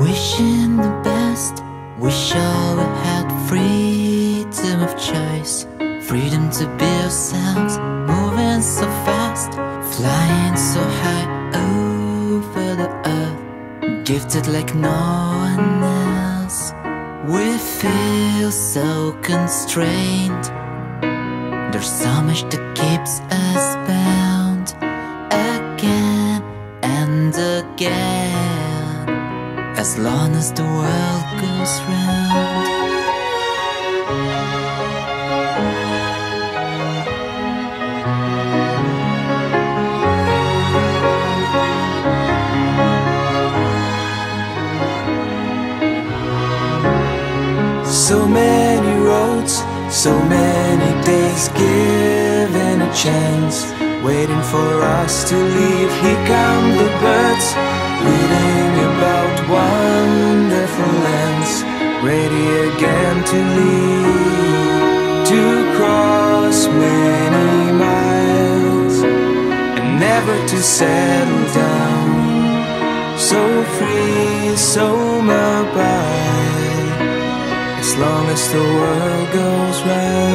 Wishing the best, wish all we had freedom of choice. Freedom to be ourselves, moving so fast, flying so high over the earth. Gifted like no one else. We feel so constrained. There's so much that keeps us bound As long as the world goes round. So many roads, so many days given a chance, waiting for us to leave. Here come the birds, reading about wonderful to leave, to cross many miles, and never to settle down. So free, so mobile as long as the world goes round.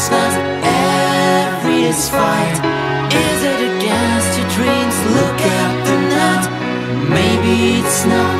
Distance, every is fight. Is it against your dreams? Look at the net. Maybe it's not